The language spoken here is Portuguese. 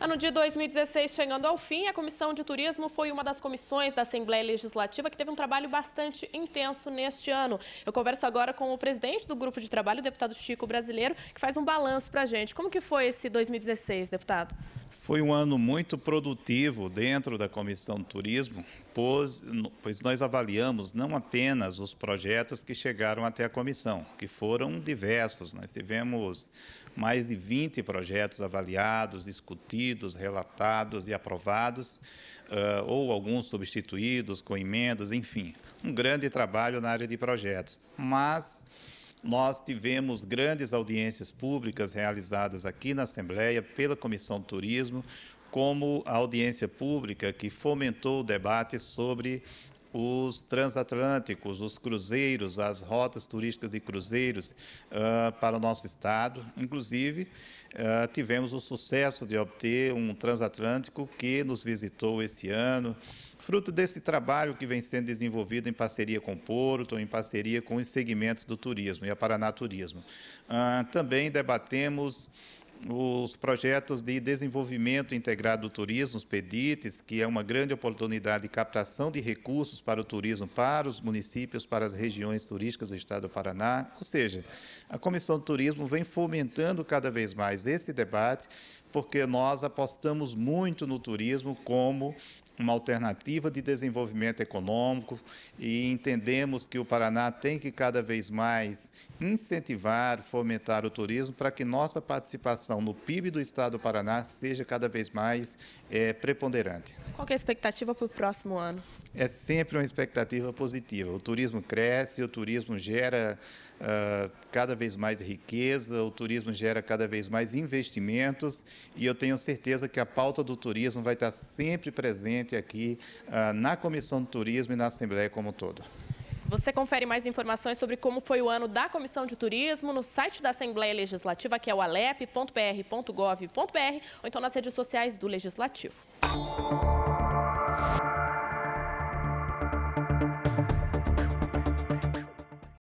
Ano de 2016 chegando ao fim, a Comissão de Turismo foi uma das comissões da Assembleia Legislativa que teve um trabalho bastante intenso neste ano. Eu converso agora com o presidente do grupo de trabalho, o deputado Chico Brasileiro, que faz um balanço para a gente. Como que foi esse 2016, deputado? Foi um ano muito produtivo dentro da Comissão de Turismo, pois, pois, nós avaliamos não apenas os projetos que chegaram até a comissão, que foram diversos. Nós tivemos mais de 20 projetos avaliados, discutidos, relatados e aprovados, uh, ou alguns substituídos com emendas, enfim, um grande trabalho na área de projetos. Mas nós tivemos grandes audiências públicas realizadas aqui na Assembleia pela Comissão de Turismo, como a audiência pública que fomentou o debate sobre os transatlânticos, os cruzeiros, as rotas turísticas de cruzeiros uh, para o nosso estado. Inclusive, uh, tivemos o sucesso de obter um transatlântico que nos visitou esse ano, fruto desse trabalho que vem sendo desenvolvido em parceria com o Porto, em parceria com os segmentos do turismo e a Paraná Turismo. Uh, também debatemos os projetos de desenvolvimento integrado do turismo, os PEDITs, que é uma grande oportunidade de captação de recursos para o turismo para os municípios, para as regiões turísticas do estado do Paraná. Ou seja, a Comissão de Turismo vem fomentando cada vez mais esse debate, porque nós apostamos muito no turismo como uma alternativa de desenvolvimento econômico e entendemos que o Paraná tem que cada vez mais incentivar, fomentar o turismo para que nossa participação no PIB do Estado do Paraná seja cada vez mais é, preponderante. Qual é a expectativa para o próximo ano? É sempre uma expectativa positiva. O turismo cresce, o turismo gera uh, cada vez mais riqueza, o turismo gera cada vez mais investimentos e eu tenho certeza que a pauta do turismo vai estar sempre presente aqui uh, na Comissão de Turismo e na Assembleia como um todo. Você confere mais informações sobre como foi o ano da Comissão de Turismo no site da Assembleia Legislativa, que é o alep.pr.gov.br, ou então nas redes sociais do Legislativo.